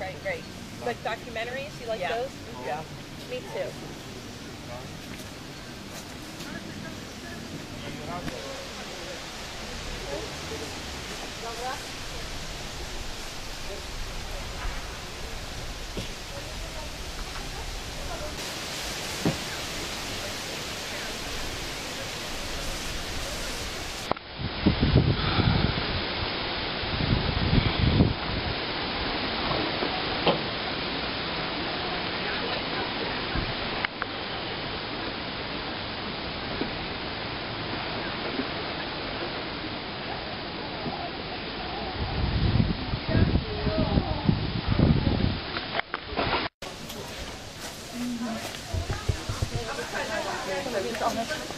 Right, great. Like documentaries, you like yeah. those? Yeah. Me too.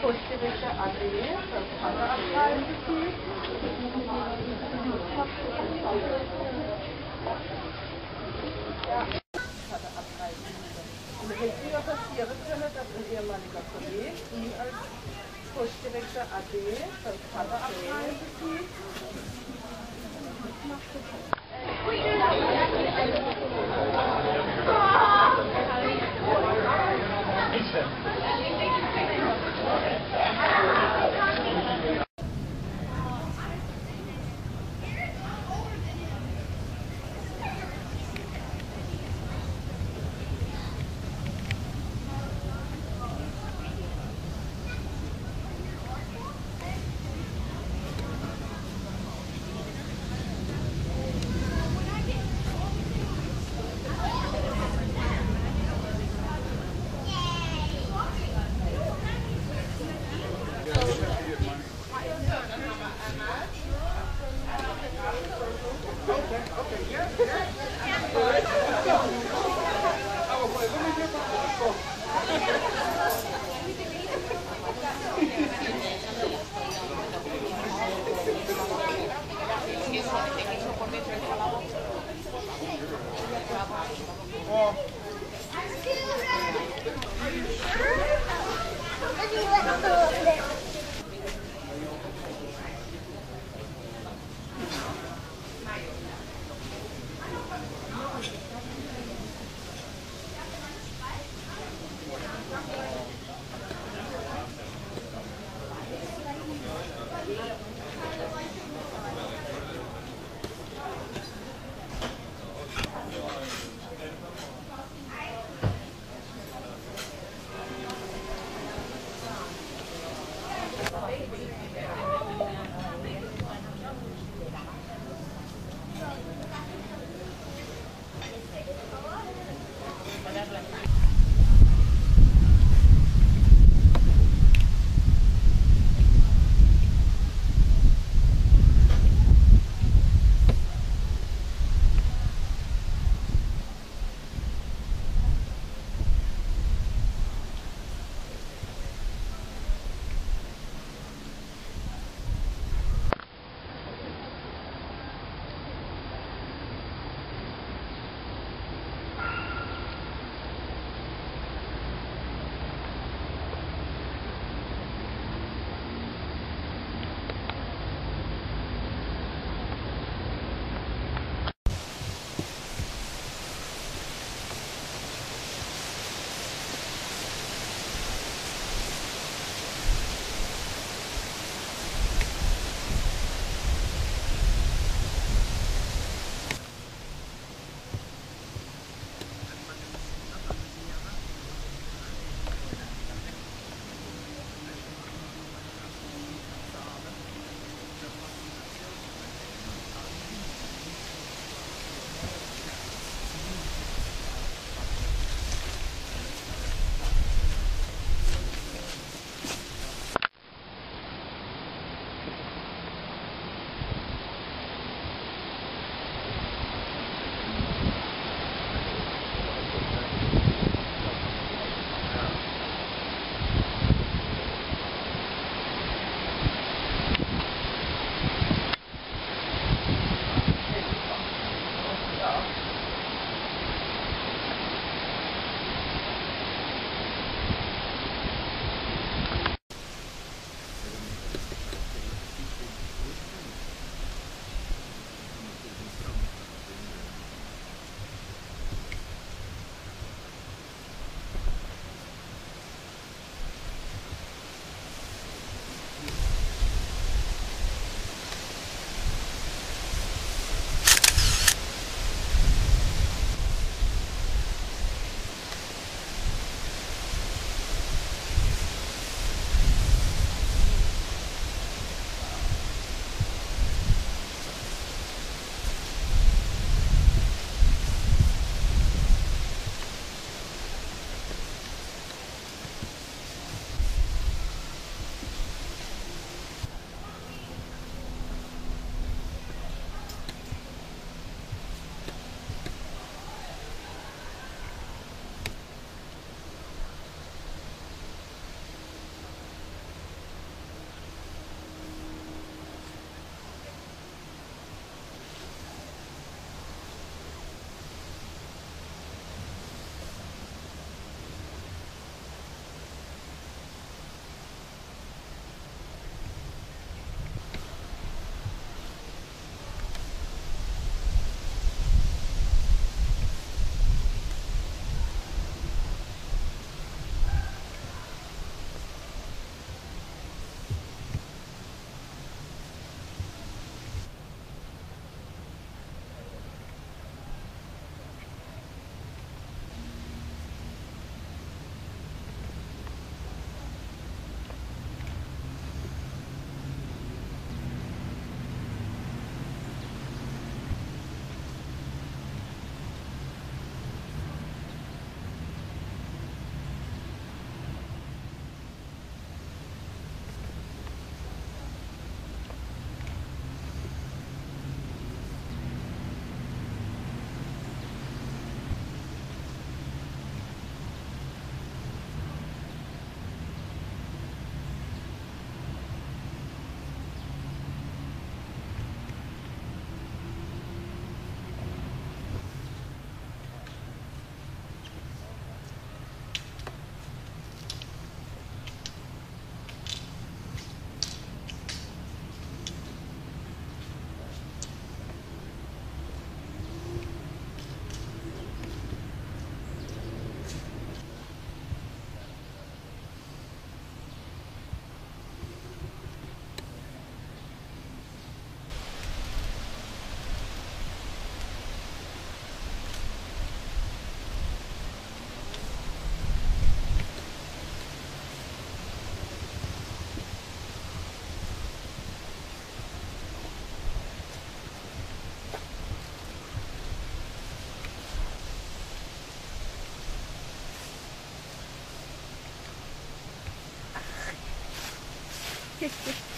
Posterische Atelier, das Fahrradleitbetrieb. Und wenn Sie passieren können, dass ein ehemaliger Kollege ihn als Postdirektor AD, das Fahrradleitbetrieb, よし。